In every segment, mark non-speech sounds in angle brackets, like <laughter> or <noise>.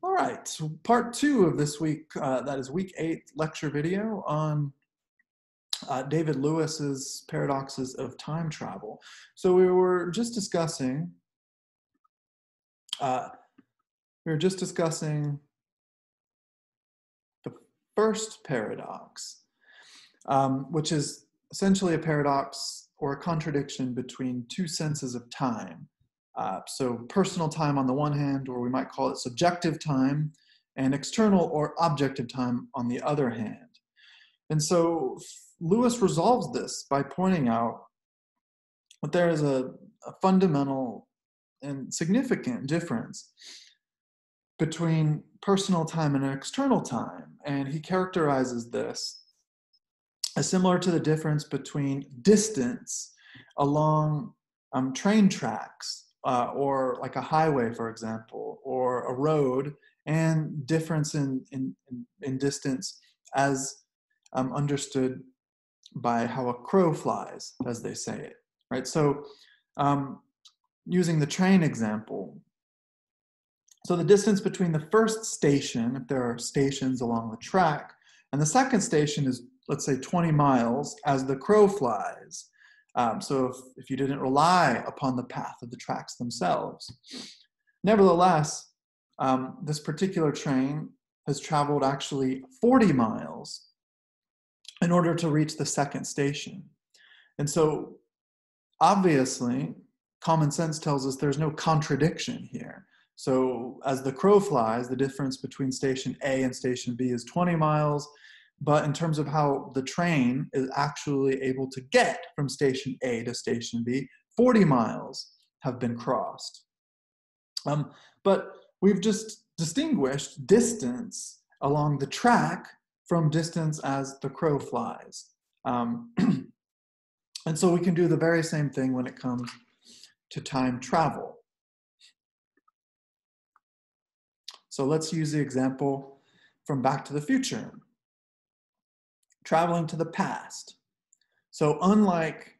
All right, part two of this week, uh, that is week eight lecture video on uh, David Lewis's paradoxes of time travel. So we were just discussing, uh, we were just discussing the first paradox, um, which is essentially a paradox or a contradiction between two senses of time. Uh, so personal time on the one hand, or we might call it subjective time, and external or objective time on the other hand. And so Lewis resolves this by pointing out that there is a, a fundamental and significant difference between personal time and external time. And he characterizes this as similar to the difference between distance along um, train tracks uh, or like a highway, for example, or a road, and difference in, in, in distance as um, understood by how a crow flies, as they say it, right? So, um, using the train example, so the distance between the first station, if there are stations along the track, and the second station is, let's say, 20 miles as the crow flies. Um, so if, if you didn't rely upon the path of the tracks themselves. Nevertheless, um, this particular train has traveled actually 40 miles in order to reach the second station. And so obviously, common sense tells us there's no contradiction here. So as the crow flies, the difference between station A and station B is 20 miles, but in terms of how the train is actually able to get from station A to station B, 40 miles have been crossed. Um, but we've just distinguished distance along the track from distance as the crow flies. Um, <clears throat> and so we can do the very same thing when it comes to time travel. So let's use the example from Back to the Future traveling to the past. So, unlike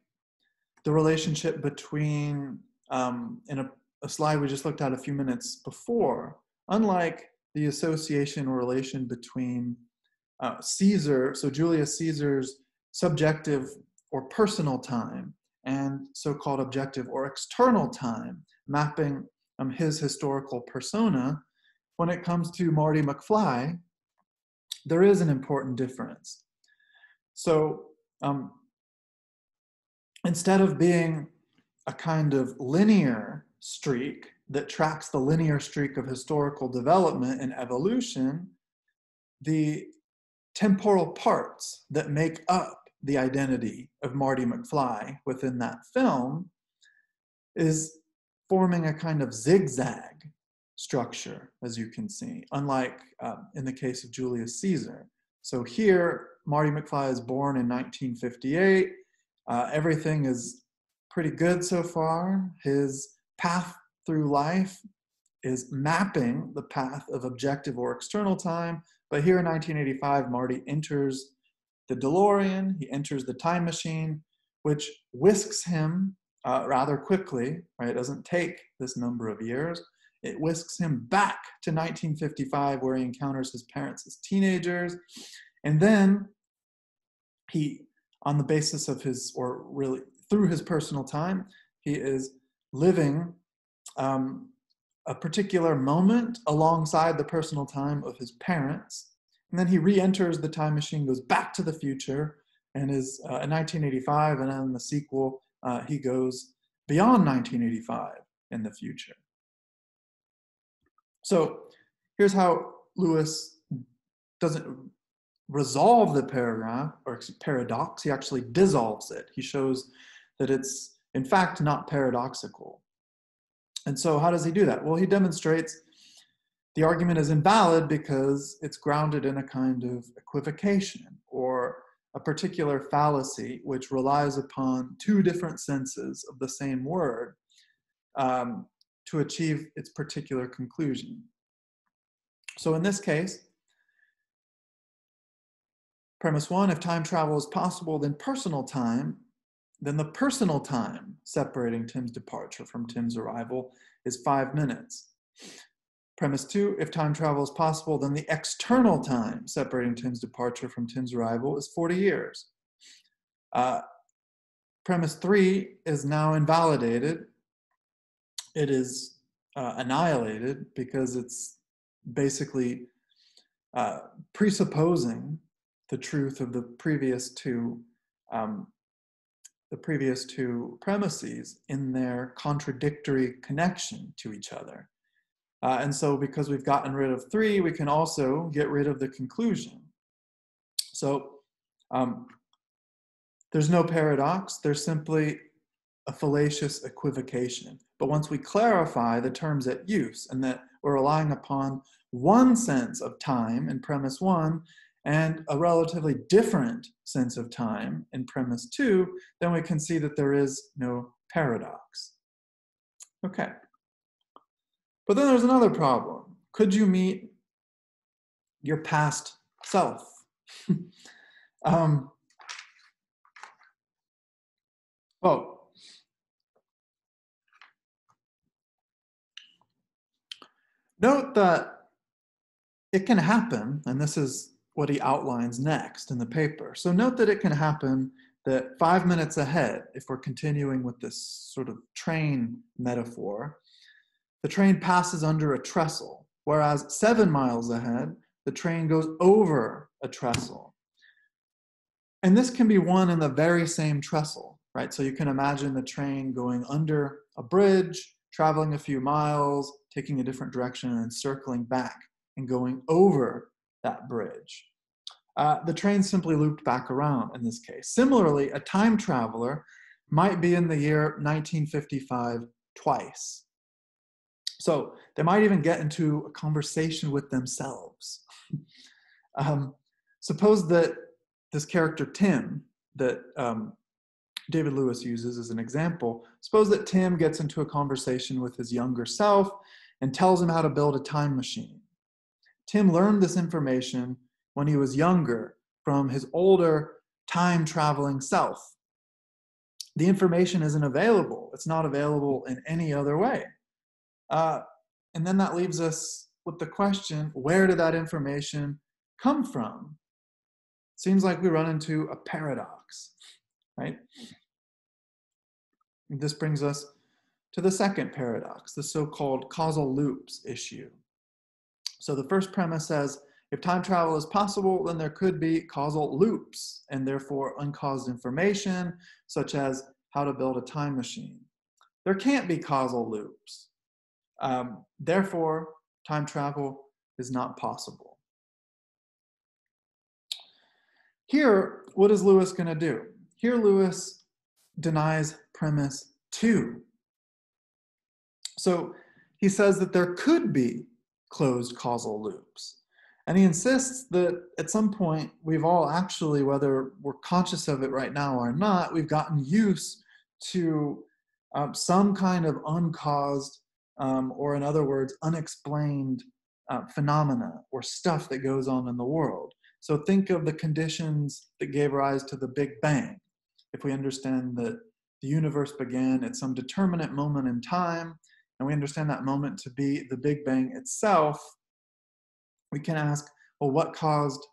the relationship between, um, in a, a slide we just looked at a few minutes before, unlike the association or relation between uh, Caesar, so Julius Caesar's subjective or personal time, and so called objective or external time, mapping um, his historical persona, when it comes to Marty McFly, there is an important difference. So um, instead of being a kind of linear streak that tracks the linear streak of historical development and evolution, the temporal parts that make up the identity of Marty McFly within that film is forming a kind of zigzag structure, as you can see, unlike um, in the case of Julius Caesar. So here, Marty McFly is born in 1958. Uh, everything is pretty good so far. His path through life is mapping the path of objective or external time. But here in 1985, Marty enters the DeLorean, he enters the time machine, which whisks him uh, rather quickly, right? It doesn't take this number of years. It whisks him back to 1955, where he encounters his parents as teenagers. And then he, on the basis of his, or really through his personal time, he is living um, a particular moment alongside the personal time of his parents. And then he re enters the time machine, goes back to the future, and is uh, in 1985. And then in the sequel, uh, he goes beyond 1985 in the future. So here's how Lewis doesn't resolve the paragraph or paradox, he actually dissolves it. He shows that it's, in fact, not paradoxical. And so, how does he do that? Well, he demonstrates the argument is invalid because it's grounded in a kind of equivocation or a particular fallacy which relies upon two different senses of the same word um, to achieve its particular conclusion. So, in this case, Premise one, if time travel is possible, then personal time, then the personal time separating Tim's departure from Tim's arrival is five minutes. Premise two, if time travel is possible, then the external time separating Tim's departure from Tim's arrival is 40 years. Uh, premise three is now invalidated. It is uh, annihilated because it's basically uh, presupposing the truth of the previous two um, the previous two premises in their contradictory connection to each other. Uh, and so because we've gotten rid of three, we can also get rid of the conclusion. So um, there's no paradox, there's simply a fallacious equivocation. But once we clarify the terms at use and that we're relying upon one sense of time in premise one and a relatively different sense of time in premise two, then we can see that there is no paradox. Okay. But then there's another problem. Could you meet your past self? <laughs> um, well, note that it can happen, and this is what he outlines next in the paper. So note that it can happen that five minutes ahead, if we're continuing with this sort of train metaphor, the train passes under a trestle, whereas seven miles ahead, the train goes over a trestle. And this can be one in the very same trestle, right? So you can imagine the train going under a bridge, traveling a few miles, taking a different direction, and circling back and going over that bridge. Uh, the train simply looped back around in this case. Similarly, a time traveler might be in the year 1955 twice. So they might even get into a conversation with themselves. <laughs> um, suppose that this character Tim, that um, David Lewis uses as an example, suppose that Tim gets into a conversation with his younger self and tells him how to build a time machine. Tim learned this information when he was younger from his older time traveling self. The information isn't available, it's not available in any other way. Uh, and then that leaves us with the question where did that information come from? Seems like we run into a paradox, right? This brings us to the second paradox, the so called causal loops issue. So the first premise says if time travel is possible, then there could be causal loops and therefore uncaused information, such as how to build a time machine. There can't be causal loops. Um, therefore, time travel is not possible. Here, what is Lewis going to do? Here, Lewis denies premise two. So he says that there could be closed causal loops. And he insists that at some point, we've all actually, whether we're conscious of it right now or not, we've gotten used to um, some kind of uncaused um, or in other words, unexplained uh, phenomena or stuff that goes on in the world. So think of the conditions that gave rise to the Big Bang. If we understand that the universe began at some determinate moment in time, and we understand that moment to be the Big Bang itself, we can ask, well, what caused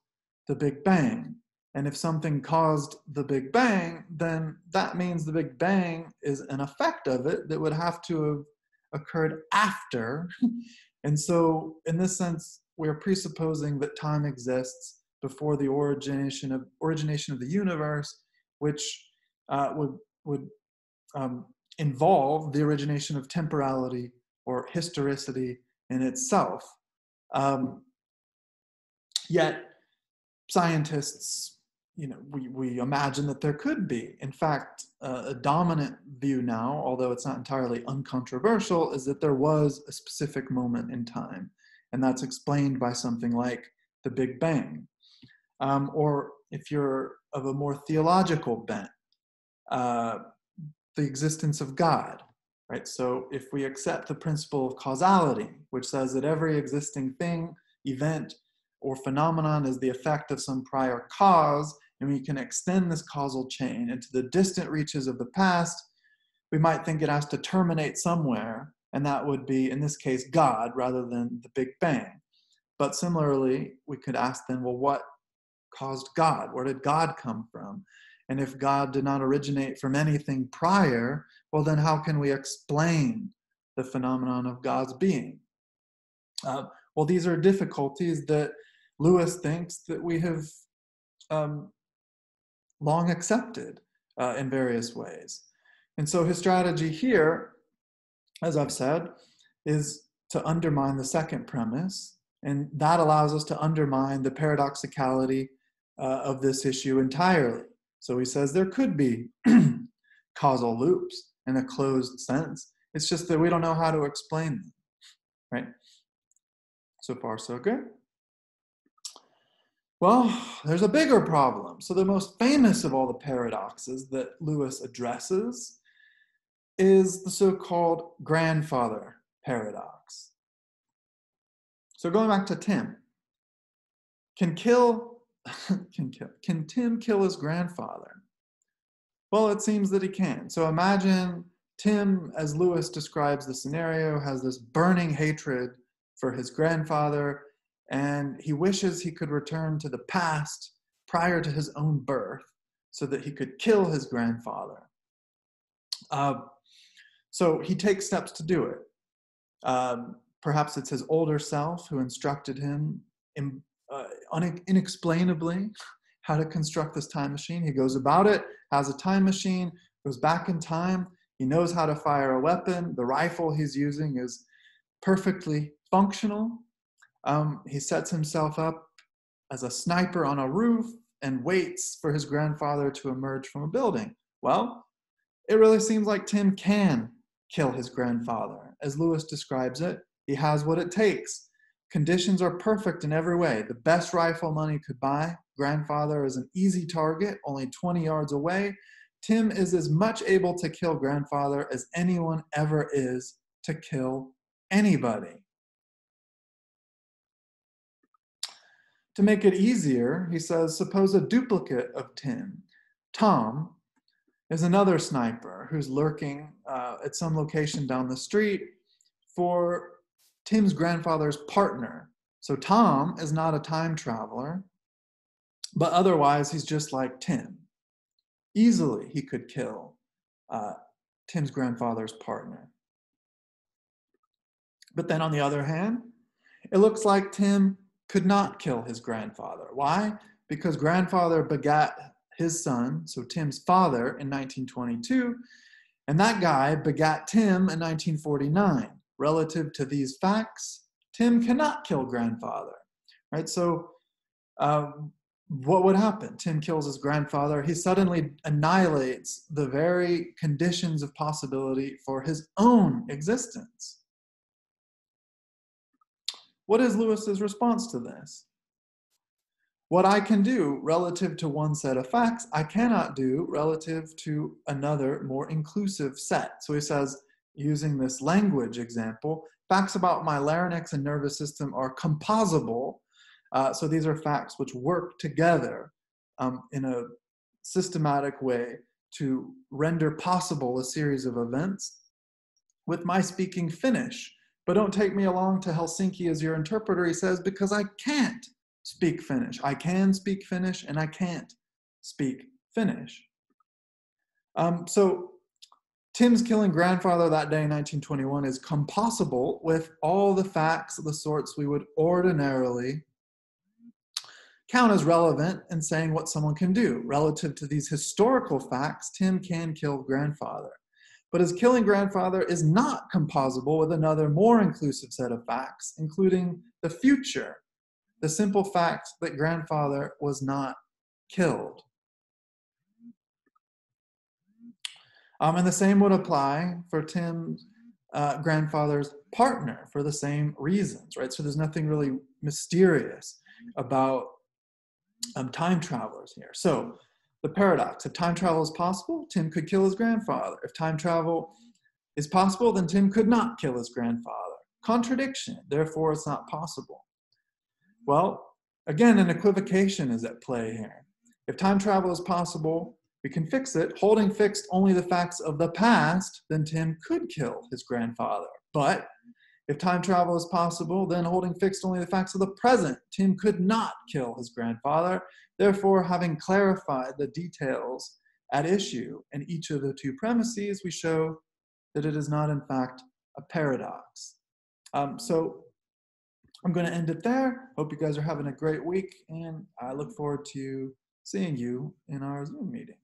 the Big Bang? And if something caused the Big Bang, then that means the Big Bang is an effect of it that would have to have occurred after. <laughs> and so, in this sense, we're presupposing that time exists before the origination of origination of the universe, which uh, would would um, involve the origination of temporality or historicity in itself. Um, yet, scientists you know, we, we imagine that there could be. In fact, uh, a dominant view now, although it's not entirely uncontroversial, is that there was a specific moment in time. And that's explained by something like the Big Bang. Um, or if you're of a more theological bent, uh, the existence of God, right? So if we accept the principle of causality, which says that every existing thing, event, or phenomenon is the effect of some prior cause, and we can extend this causal chain into the distant reaches of the past, we might think it has to terminate somewhere and that would be, in this case, God rather than the Big Bang. But similarly, we could ask then, well, what caused God? Where did God come from? And if God did not originate from anything prior, well, then how can we explain the phenomenon of God's being? Uh, well, these are difficulties that Lewis thinks that we have um, long accepted uh, in various ways. And so his strategy here, as I've said, is to undermine the second premise. And that allows us to undermine the paradoxicality uh, of this issue entirely. So he says there could be <clears throat> causal loops in a closed sense. It's just that we don't know how to explain them, right? So far, so good. Well, there's a bigger problem. So, the most famous of all the paradoxes that Lewis addresses is the so called grandfather paradox. So, going back to Tim, can kill, <laughs> can kill, can Tim kill his grandfather? Well, it seems that he can. So, imagine Tim, as Lewis describes the scenario, has this burning hatred for his grandfather and he wishes he could return to the past prior to his own birth so that he could kill his grandfather. Uh, so he takes steps to do it. Um, perhaps it's his older self who instructed him in, uh, inexplainably how to construct this time machine. He goes about it, has a time machine, goes back in time. He knows how to fire a weapon. The rifle he's using is perfectly functional. Um, he sets himself up as a sniper on a roof and waits for his grandfather to emerge from a building. Well, it really seems like Tim can kill his grandfather. As Lewis describes it, he has what it takes. Conditions are perfect in every way. The best rifle money could buy. Grandfather is an easy target, only 20 yards away. Tim is as much able to kill grandfather as anyone ever is to kill anybody. To make it easier, he says, suppose a duplicate of Tim, Tom, is another sniper who's lurking uh, at some location down the street for Tim's grandfather's partner. So Tom is not a time traveler, but otherwise he's just like Tim. Easily he could kill uh, Tim's grandfather's partner. But then on the other hand, it looks like Tim could not kill his grandfather. Why? Because grandfather begat his son, so Tim's father, in 1922, and that guy begat Tim in 1949. Relative to these facts, Tim cannot kill grandfather, right? So, uh, what would happen? Tim kills his grandfather. He suddenly annihilates the very conditions of possibility for his own existence. What is Lewis's response to this? What I can do relative to one set of facts, I cannot do relative to another more inclusive set. So he says, using this language example, facts about my larynx and nervous system are compossible. Uh, so these are facts which work together um, in a systematic way to render possible a series of events. With my speaking Finnish, but don't take me along to Helsinki as your interpreter, he says, because I can't speak Finnish. I can speak Finnish and I can't speak Finnish. Um, so Tim's killing grandfather that day in 1921 is compossible with all the facts of the sorts we would ordinarily count as relevant in saying what someone can do. Relative to these historical facts, Tim can kill grandfather. But his killing grandfather is not compossible with another more inclusive set of facts, including the future, the simple fact that grandfather was not killed. Um, and the same would apply for Tim's uh, grandfather's partner for the same reasons, right? So there's nothing really mysterious about um, time travelers here. So the paradox. If time travel is possible, Tim could kill his grandfather. If time travel is possible, then Tim could not kill his grandfather. Contradiction, therefore, it's not possible. Well, again, an equivocation is at play here. If time travel is possible, we can fix it. Holding fixed only the facts of the past, then Tim could kill his grandfather. But if time travel is possible, then holding fixed only the facts of the present, Tim could not kill his grandfather. Therefore, having clarified the details at issue in each of the two premises, we show that it is not, in fact, a paradox. Um, so I'm going to end it there. Hope you guys are having a great week, and I look forward to seeing you in our Zoom meeting.